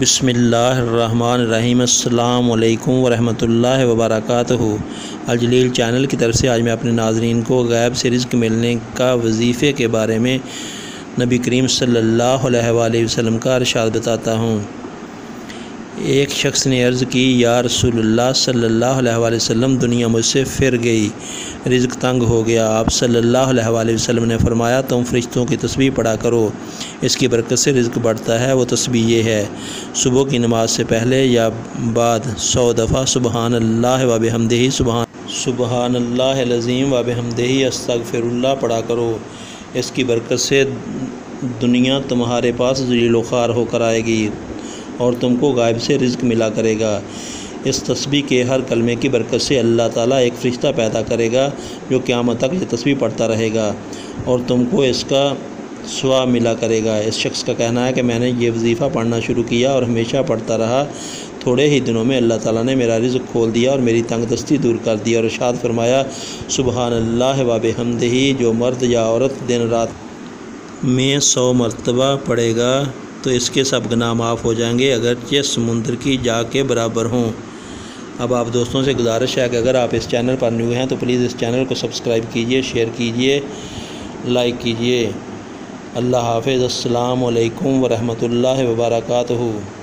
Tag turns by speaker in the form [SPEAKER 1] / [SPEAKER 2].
[SPEAKER 1] بسم اللہ الرحمن الرحیم۔ السلام علیکم ورحمۃ اللہ وبرکاتہ۔ الجلیل چینل کی طرف سے آج میں اپنے ناظرین کو غیب سے رزق ملنے کا وظیفے کے بارے میں نبی کریم صلی اللہ علیہ وآلہ وسلم کا ارشاد بتاتا ہوں۔ ایک شخص نے عرض کی، یا رسول اللہ صلی اللہ علیہ وآلہ وسلم، دنیا مجھ سے پھر گئی، رزق تنگ ہو گیا۔ آپ صلی اللہ علیہ وآلہ وسلم نے فرمایا، تم فرشتوں کی تسبیح پڑھا کرو، اس کی برکت سے رزق بڑھتا ہے۔ وہ تسبیح یہ ہے، صبح کی نماز سے پہلے یا بعد، سو دفعہ سبحان اللہ واب حمدہی سبحان سبحان اللہ لذیم واب حمدہی استغفر اللہ پڑھا کرو۔ اس کی برکت سے دنیا تمہارے پاس ذلیل و خوار ہو کر آئے گی۔ اور تم کو غائب سے رزق ملا کرے گا۔ اس تسبیح کے ہر کلمے کی برکت سے اللہ تعالیٰ ایک فرشتہ پیدا کرے گا جو قیامت تک یہ تسبیح پڑھتا رہے گا اور تم کو اس کا سوا ملا کرے گا۔ اس شخص کا کہنا ہے کہ میں نے یہ وظیفہ پڑھنا شروع کیا اور ہمیشہ پڑھتا رہا۔ تھوڑے ہی دنوں میں اللہ تعالیٰ نے میرا رزق کھول دیا اور میری تنگ دستی دور کر دی اور ارشاد فرمایا، سبحان اللہ واب حمدہی جو مرد یا عورت دن رات میں سو مرتبہ پڑھے گا تو اس کے سب گناہ معاف ہو جائیں گے، اگرچہ سمندر کی جا کے برابر ہوں۔ اب آپ دوستوں سے گزارش ہے کہ اگر آپ اس چینل پر نیو ہیں تو پلیز اس چینل کو سبسکرائب کیجیے، شیئر کیجیے، لائک کیجیے۔ اللہ حافظ۔ السلام علیکم ورحمۃ اللہ وبرکاتہ۔